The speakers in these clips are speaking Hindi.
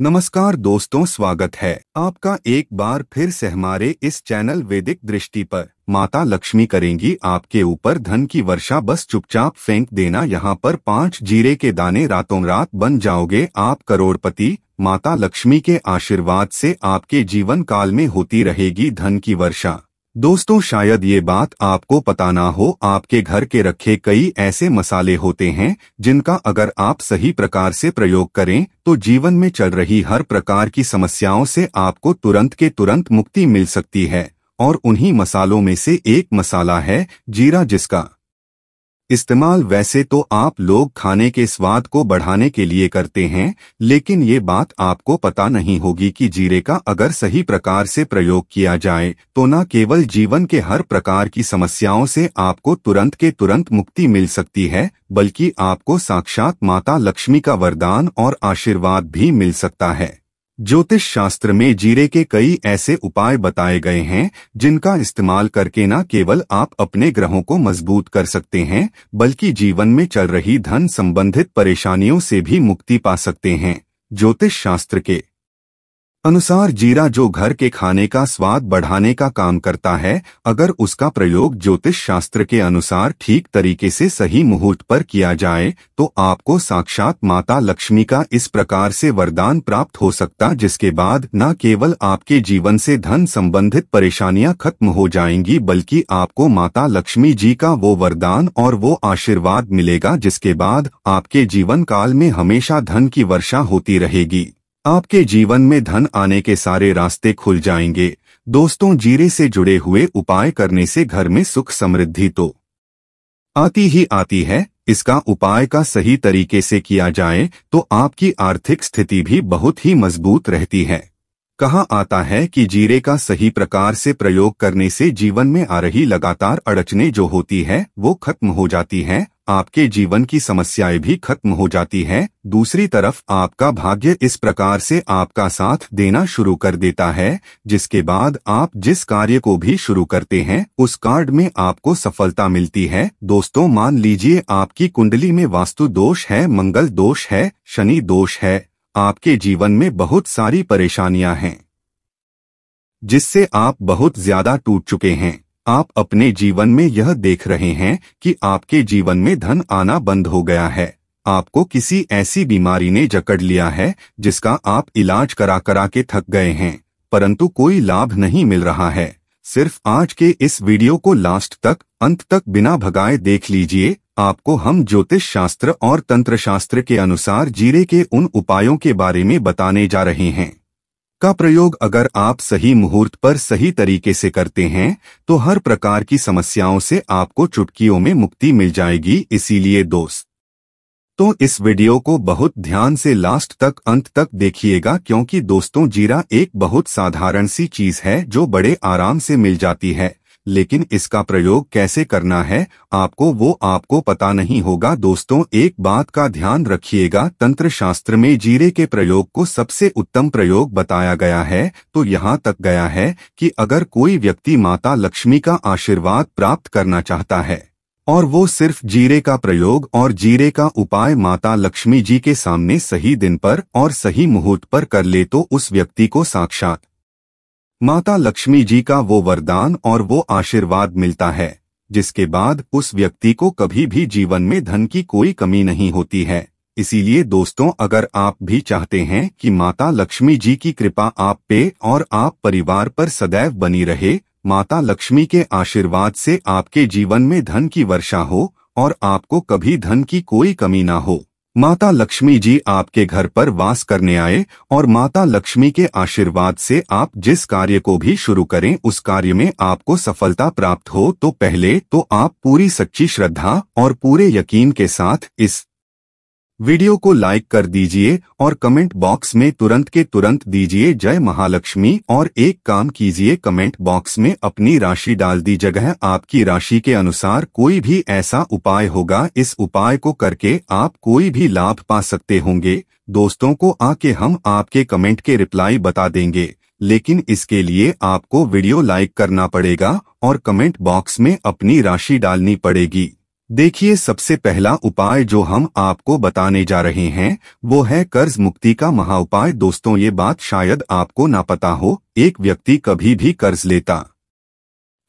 नमस्कार दोस्तों, स्वागत है आपका एक बार फिर से हमारे इस चैनल वैदिक दृष्टि पर। माता लक्ष्मी करेंगी आपके ऊपर धन की वर्षा, बस चुपचाप फेंक देना, यहाँ पर पाँच जीरे के दाने रातों रात बन जाओगे आप करोड़पति। माता लक्ष्मी के आशीर्वाद से आपके जीवन काल में होती रहेगी धन की वर्षा। दोस्तों, शायद ये बात आपको पता ना हो, आपके घर के रखे कई ऐसे मसाले होते हैं, जिनका अगर आप सही प्रकार से प्रयोग करें तो जीवन में चल रही हर प्रकार की समस्याओं से आपको तुरंत के तुरंत मुक्ति मिल सकती है, और उन्हीं मसालों में से एक मसाला है जीरा जिसका। इस्तेमाल वैसे तो आप लोग खाने के स्वाद को बढ़ाने के लिए करते हैं, लेकिन ये बात आपको पता नहीं होगी कि जीरे का अगर सही प्रकार से प्रयोग किया जाए तो न केवल जीवन के हर प्रकार की समस्याओं से आपको तुरंत के तुरंत मुक्ति मिल सकती है, बल्कि आपको साक्षात माता लक्ष्मी का वरदान और आशीर्वाद भी मिल सकता है। ज्योतिष शास्त्र में जीरे के कई ऐसे उपाय बताए गए हैं, जिनका इस्तेमाल करके न केवल आप अपने ग्रहों को मज़बूत कर सकते हैं, बल्कि जीवन में चल रही धन संबंधित परेशानियों से भी मुक्ति पा सकते हैं। ज्योतिष शास्त्र के अनुसार जीरा जो घर के खाने का स्वाद बढ़ाने का काम करता है, अगर उसका प्रयोग ज्योतिष शास्त्र के अनुसार ठीक तरीके से सही मुहूर्त पर किया जाए तो आपको साक्षात माता लक्ष्मी का इस प्रकार से वरदान प्राप्त हो सकता, जिसके बाद न केवल आपके जीवन से धन संबंधित परेशानियाँ खत्म हो जाएँगी, बल्कि आपको माता लक्ष्मी जी का वो वरदान और वो आशीर्वाद मिलेगा, जिसके बाद आपके जीवन काल में हमेशा धन की वर्षा होती रहेगी। आपके जीवन में धन आने के सारे रास्ते खुल जाएँगे। दोस्तों, जीरे से जुड़े हुए उपाय करने से घर में सुख समृद्धि तो आती ही आती है। इसका उपाय का सही तरीके से किया जाए तो आपकी आर्थिक स्थिति भी बहुत ही मज़बूत रहती है। कहा आता है कि जीरे का सही प्रकार से प्रयोग करने से जीवन में आ रही लगातार अड़चने जो होती है, वो खत्म हो जाती हैं। आपके जीवन की समस्याएँ भी खत्म हो जाती हैं। दूसरी तरफ़, आपका भाग्य इस प्रकार से आपका साथ देना शुरू कर देता है, जिसके बाद आप जिस कार्य को भी शुरू करते हैं, उस कार्ड में आपको सफलता मिलती है। दोस्तों, मान लीजिए आपकी कुंडली में वास्तु दोष है, मंगल दोष है, शनि दोष है। आपके जीवन में बहुत सारी परेशानियाँ हैं, जिससे आप बहुत ज़्यादा टूट चुके हैं। आप अपने जीवन में यह देख रहे हैं कि आपके जीवन में धन आना बंद हो गया है। आपको किसी ऐसी बीमारी ने जकड़ लिया है, जिसका आप इलाज करा करा के थक गए हैं, परंतु कोई लाभ नहीं मिल रहा है। सिर्फ़ आज के इस वीडियो को लास्ट तक, अंत तक बिना भगाए देख लीजिए। आपको हम ज्योतिष शास्त्र और तंत्र शास्त्र के अनुसार जीरे के उन उपायों के बारे में बताने जा रहे हैं। का प्रयोग अगर आप सही मुहूर्त पर सही तरीके से करते हैं तो हर प्रकार की समस्याओं से आपको चुटकियों में मुक्ति मिल जाएगी, इसीलिए दोस्त। तो इस वीडियो को बहुत ध्यान से लास्ट तक, अंत तक देखिएगा, क्योंकि दोस्तों जीरा एक बहुत साधारण सी चीज़ है, जो बड़े आराम से मिल जाती है। लेकिन इसका प्रयोग कैसे करना है, आपको वो आपको पता नहीं होगा। दोस्तों, एक बात का ध्यान रखिएगा तंत्र शास्त्र में जीरे के प्रयोग को सबसे उत्तम प्रयोग बताया गया है। तो यहाँ तक गया है कि अगर कोई व्यक्ति माता लक्ष्मी का आशीर्वाद प्राप्त करना चाहता है, और वो सिर्फ़ जीरे का प्रयोग और जीरे का उपाय माता लक्ष्मी जी के सामने सही दिन पर और सही मुहूर्त पर कर ले तो उस व्यक्ति को साक्षात माता लक्ष्मी जी का वो वरदान और वो आशीर्वाद मिलता है, जिसके बाद उस व्यक्ति को कभी भी जीवन में धन की कोई कमी नहीं होती है। इसीलिए दोस्तों, अगर आप भी चाहते हैं कि माता लक्ष्मी जी की कृपा आप पे और आप परिवार पर सदैव बनी रहे, माता लक्ष्मी के आशीर्वाद से आपके जीवन में धन की वर्षा हो और आपको कभी धन की कोई कमी ना हो। माता लक्ष्मी जी आपके घर पर वास करने आए और माता लक्ष्मी के आशीर्वाद से आप जिस कार्य को भी शुरू करें, उस कार्य में आपको सफलता प्राप्त हो तो पहले तो आप पूरी सच्ची श्रद्धा और पूरे यकीन के साथ इस वीडियो को लाइक कर दीजिए और कमेंट बॉक्स में तुरंत के तुरंत दीजिए जय महालक्ष्मी और एक काम कीजिए कमेंट बॉक्स में अपनी राशि डाल दी जगह आपकी राशि के अनुसार कोई भी ऐसा उपाय होगा। इस उपाय को करके आप कोई भी लाभ पा सकते होंगे। दोस्तों को आके हम आपके कमेंट के रिप्लाई बता देंगे। लेकिन इसके लिए आपको वीडियो लाइक करना पड़ेगा और कमेंट बॉक्स में अपनी राशि डालनी पड़ेगी। देखिए सबसे पहला उपाय जो हम आपको बताने जा रहे हैं, वो है कर्ज मुक्ति का महाउपाय दोस्तों, ये बात शायद आपको ना पता हो, एक व्यक्ति कभी भी कर्ज लेता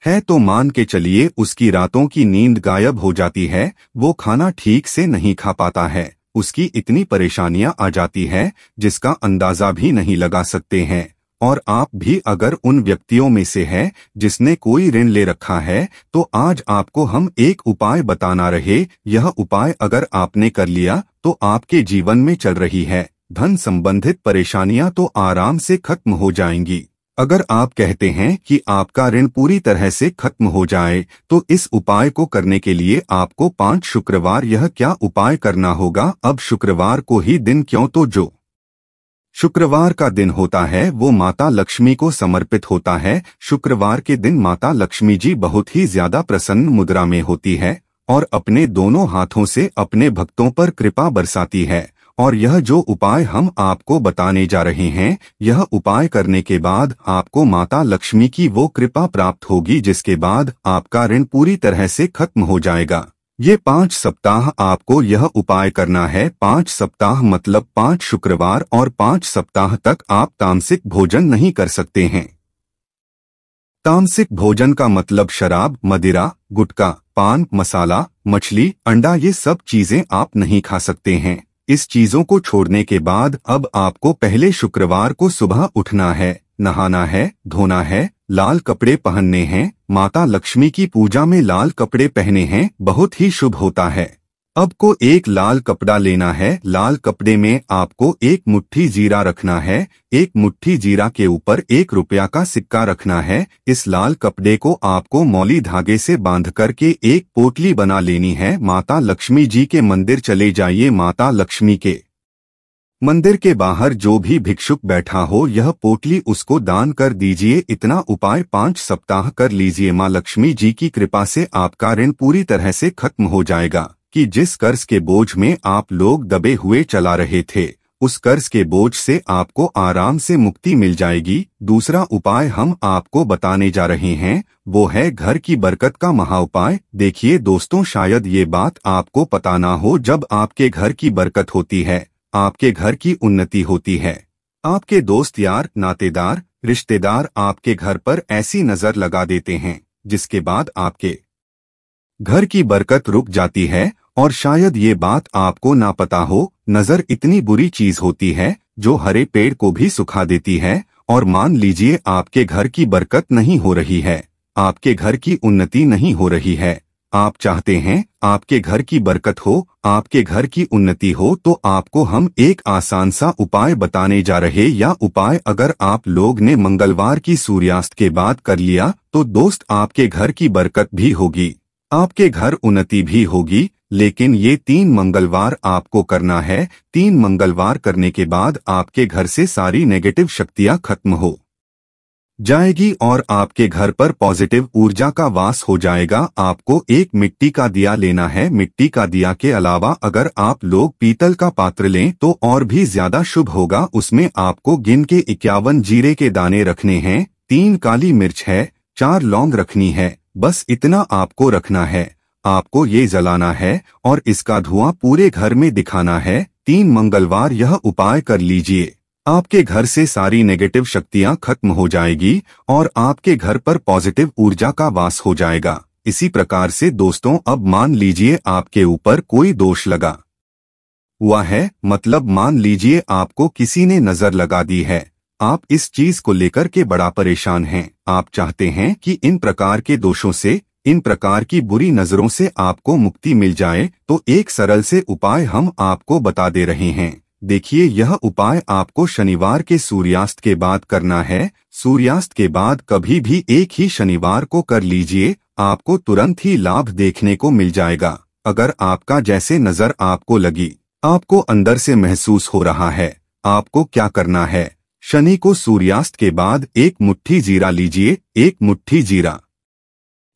है तो मान के चलिए उसकी रातों की नींद गायब हो जाती है, वो खाना ठीक से नहीं खा पाता है, उसकी इतनी परेशानियाँ आ जाती है, जिसका अंदाज़ा भी नहीं लगा सकते हैं। और आप भी अगर उन व्यक्तियों में से है जिसने कोई ऋण ले रखा है तो आज आपको हम एक उपाय बताना रहे। यह उपाय अगर आपने कर लिया तो आपके जीवन में चल रही है। धन संबंधित परेशानियाँ तो आराम से खत्म हो जाएँगी। अगर आप कहते हैं कि आपका ऋण पूरी तरह से खत्म हो जाए तो इस उपाय को करने के लिए आपको पाँच शुक्रवार यह क्या उपाय करना होगा? अब शुक्रवार को ही दिन क्यों तो जो। शुक्रवार का दिन होता है, वो माता लक्ष्मी को समर्पित होता है। शुक्रवार के दिन माता लक्ष्मी जी बहुत ही ज़्यादा प्रसन्न मुद्रा में होती है और अपने दोनों हाथों से अपने भक्तों पर कृपा बरसाती है। और यह जो उपाय हम आपको बताने जा रहे हैं, यह उपाय करने के बाद आपको माता लक्ष्मी की वो कृपा प्राप्त होगी, जिसके बाद आपका ऋण पूरी तरह से खत्म हो जाएगा। ये पाँच सप्ताह आपको यह उपाय करना है। पाँच सप्ताह मतलब पाँच शुक्रवार और पाँच सप्ताह तक आप तामसिक भोजन नहीं कर सकते हैं। तामसिक भोजन का मतलब शराब, मदिरा गुटका पान, मसाला, मछली, अंडा ये सब चीज़ें आप नहीं खा सकते हैं। इस चीज़ों को छोड़ने के बाद अब आपको पहले शुक्रवार को सुबह उठना है, नहाना है, धोना है, लाल कपड़े पहनने हैं माता लक्ष्मी की पूजा में लाल कपड़े पहने हैं, बहुत ही शुभ होता है। अब को एक लाल कपड़ा लेना है, लाल कपड़े में आपको एक मुट्ठी जीरा रखना है, एक मुट्ठी जीरा के ऊपर एक रुपया का सिक्का रखना है, इस लाल कपड़े को आपको मौली धागे से बाँध करके एक पोटली बना लेनी है, माता लक्ष्मी जी के मंदिर चले जाइए, माता लक्ष्मी के। मंदिर के बाहर जो भी भिक्षुक बैठा हो, यह पोटली उसको दान कर दीजिए। इतना उपाय पाँच सप्ताह कर लीजिए। माँ लक्ष्मी जी की कृपा से आपका ऋण पूरी तरह से खत्म हो जाएगा, कि जिस कर्ज के बोझ में आप लोग दबे हुए चला रहे थे, उस कर्ज के बोझ से आपको आराम से मुक्ति मिल जाएगी। दूसरा उपाय हम आपको बताने जा रहे हैं, वो है घर की बरकत का महा उपाय। देखिए दोस्तों, शायद ये बात आपको पता ना हो, जब आपके घर की बरकत होती है। आपके घर की उन्नति होती है। आपके दोस्त यार, नातेदार, रिश्तेदार आपके घर पर ऐसी नज़र लगा देते हैं, जिसके बाद आपके घर की बरकत रुक जाती है, और शायद ये बात आपको ना पता हो, नज़र इतनी बुरी चीज़ होती है, जो हरे पेड़ को भी सुखा देती है, और मान लीजिए आपके घर की बरकत नहीं हो रही है, आपके घर की उन्नति नहीं हो रही है। आप चाहते हैं आपके घर की बरकत हो, आपके घर की उन्नति हो तो आपको हम एक आसान सा उपाय बताने जा रहे या उपाय, अगर आप लोग ने मंगलवार की सूर्यास्त के बाद कर लिया तो दोस्त आपके घर की बरकत भी होगी, आपके घर उन्नति भी होगी। लेकिन ये तीन मंगलवार आपको करना है। तीन मंगलवार करने के बाद आपके घर से सारी नेगेटिव शक्तियाँ खत्म हो। जाएगी और आपके घर पर पॉजिटिव ऊर्जा का वास हो जाएगा। आपको एक मिट्टी का दिया लेना है। मिट्टी का दिया के अलावा अगर आप लोग पीतल का पात्र लें तो और भी ज़्यादा शुभ होगा। उसमें आपको गिन के इक्यावन जीरे के दाने रखने हैं, तीन काली मिर्च है, चार लौंग रखनी है। बस इतना आपको रखना है। आपको ये जलाना है और इसका धुआँ पूरे घर में दिखाना है। तीन मंगलवार यह उपाय कर लीजिए। आपके घर से सारी नेगेटिव शक्तियाँ खत्म हो जाएगी और आपके घर पर पॉजिटिव ऊर्जा का वास हो जाएगा। इसी प्रकार से दोस्तों, अब मान लीजिए आपके ऊपर कोई दोष लगा। हुआ है मतलब मान लीजिए आपको किसी ने नज़र लगा दी है। आप इस चीज़ को लेकर के बड़ा परेशान हैं। आप चाहते हैं कि इन प्रकार के दोषों से, इन प्रकार की बुरी नज़रों से आपको मुक्ति मिल जाए तो एक सरल से उपाय हम आपको बता दे रहे हैं। देखिए, यह उपाय आपको शनिवार के सूर्यास्त के बाद करना है। सूर्यास्त के बाद कभी भी एक ही शनिवार को कर लीजिए, आपको तुरंत ही लाभ देखने को मिल जाएगा। अगर आपका जैसे नज़र आपको लगी, आपको अंदर से महसूस हो रहा है, आपको क्या करना है? शनि को सूर्यास्त के बाद एक मुट्ठी जीरा लीजिए, एक मुट्ठी जीरा।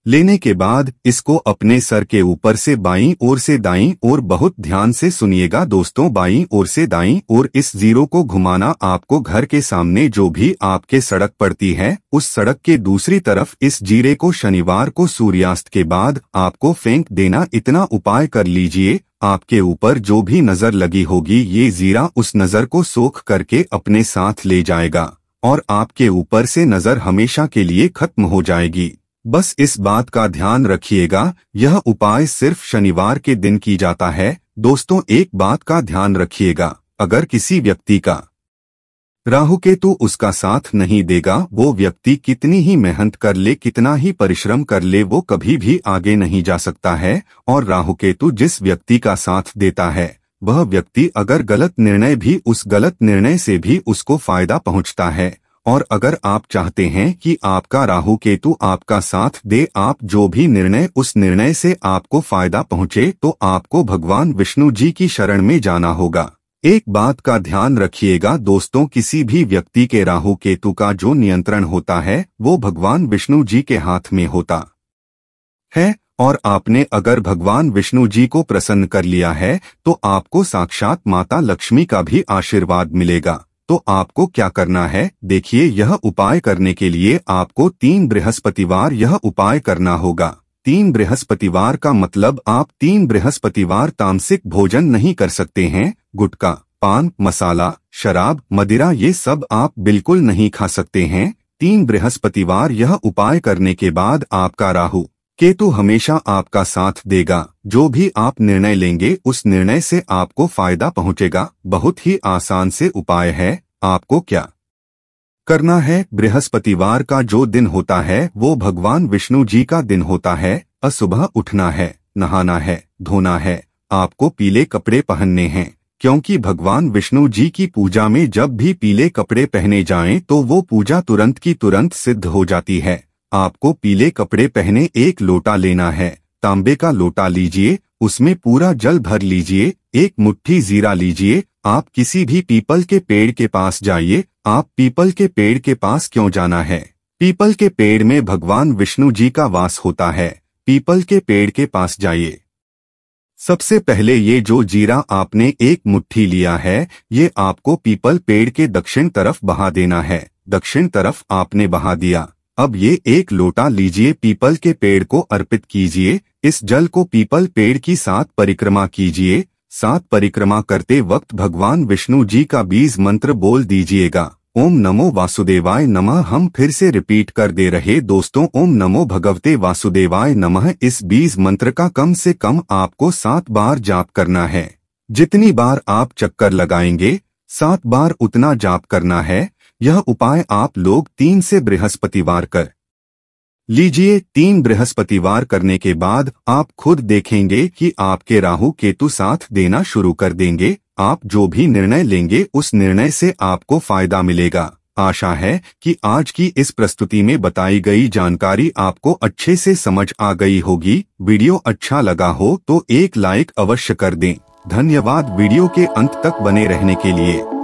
लेने के बाद इसको अपने सर के ऊपर से बाईं ओर से दाईं ओर बहुत ध्यान से सुनिएगा। दोस्तों, बाईं ओर से दाईं ओर इस ज़ीरो को घुमाना आपको घर के सामने जो भी आपके सड़क पड़ती है, उस सड़क के दूसरी तरफ़ इस जीरे को शनिवार को सूर्यास्त के बाद आपको फेंक देना। इतना उपाय कर लीजिए, आपके ऊपर जो भी नज़र लगी होगी, ये जीरा उस नज़र को सोख करके अपने साथ ले जाएगा और आपके ऊपर से नज़र हमेशा के लिए खत्म हो जाएगी। बस इस बात का ध्यान रखिएगा, यह उपाय सिर्फ़ शनिवार के दिन की जाता है, दोस्तों एक बात का ध्यान रखिएगा, अगर किसी व्यक्ति का राहु केतु उसका साथ नहीं देगा, वो व्यक्ति कितनी ही मेहनत कर ले, कितना ही परिश्रम कर ले, वो कभी भी आगे नहीं जा सकता है, और राहु केतु जिस व्यक्ति का साथ देता है, वह व्यक्ति अगर गलत निर्णय भी, उस गलत निर्णय से भी उसको फ़ायदा पहुँचता है। और अगर आप चाहते हैं कि आपका राहु केतु आपका साथ दे, आप जो भी निर्णय, उस निर्णय से आपको फ़ायदा पहुँचे तो आपको भगवान विष्णु जी की शरण में जाना होगा। एक बात का ध्यान रखिएगा दोस्तों, किसी भी व्यक्ति के राहु केतु का जो नियंत्रण होता है, वो भगवान विष्णु जी के हाथ में होता है। और आपने अगर भगवान विष्णु जी को प्रसन्न कर लिया है तो आपको साक्षात माता लक्ष्मी का भी आशीर्वाद मिलेगा। तो आपको क्या करना है? देखिए, यह उपाय करने के लिए आपको तीन बृहस्पतिवार यह उपाय करना होगा। तीन बृहस्पतिवार का मतलब आप तीन बृहस्पतिवार तामसिक भोजन नहीं कर सकते हैं। गुटका पान, मसाला, शराब, मदिरा, ये सब आप बिल्कुल नहीं खा सकते हैं। तीन बृहस्पतिवार यह उपाय करने के बाद आपका राहु। केतु हमेशा आपका साथ देगा। जो भी आप निर्णय लेंगे, उस निर्णय से आपको फ़ायदा पहुंचेगा। बहुत ही आसान से उपाय है, आपको क्या करना है? बृहस्पतिवार का जो दिन होता है, वो भगवान विष्णु जी का दिन होता है। असुबह उठना है, नहाना है, धोना है। आपको पीले कपड़े पहनने हैं, क्योंकि भगवान विष्णु जी की पूजा में जब भी पीले कपड़े पहने जाएँ तो वो पूजा तुरंत की तुरंत सिद्ध हो जाती है। आपको पीले कपड़े पहने एक लोटा लेना है। तांबे का लोटा लीजिए, उसमें पूरा जल भर लीजिए, एक मुट्ठी जीरा लीजिए। आप किसी भी पीपल के पेड़ के पास जाइए। आप पीपल के पेड़ के पास क्यों जाना है? पीपल के पेड़ में भगवान विष्णु जी का वास होता है। पीपल के पेड़ के पास जाइए। सबसे पहले ये जो जीरा आपने एक मुट्ठी लिया है, ये आपको पीपल पेड़ के दक्षिण तरफ़ बहा देना है। दक्षिण तरफ़ आपने बहा दिया। अब ये एक लोटा लीजिए, पीपल के पेड़ को अर्पित कीजिए, इस जल को पीपल पेड़ की सात परिक्रमा कीजिए, सात परिक्रमा करते वक्त भगवान विष्णु जी का बीज मंत्र बोल दीजिएगा, ओम नमो वासुदेवाय नमः, हम फिर से रिपीट कर दे रहे दोस्तों, ओम नमो भगवते वासुदेवाय नमः, इस बीज मंत्र का कम से कम आपको सात बार जाप करना है, जितनी बार आप चक्कर लगाएँगे, सात बार उतना जाप करना है यह उपाय आप लोग तीन से बृहस्पतिवार कर। लीजिए, तीन बृहस्पतिवार करने के बाद आप खुद देखेंगे कि आपके राहु केतु साथ देना शुरू कर देंगे। आप जो भी निर्णय लेंगे, उस निर्णय से आपको फ़ायदा मिलेगा। आशा है कि आज की इस प्रस्तुति में बताई गई जानकारी आपको अच्छे से समझ आ गई होगी। वीडियो अच्छा लगा हो तो एक लाइक अवश्य कर दें। धन्यवाद। वीडियो के अंत तक बने रहने के लिए।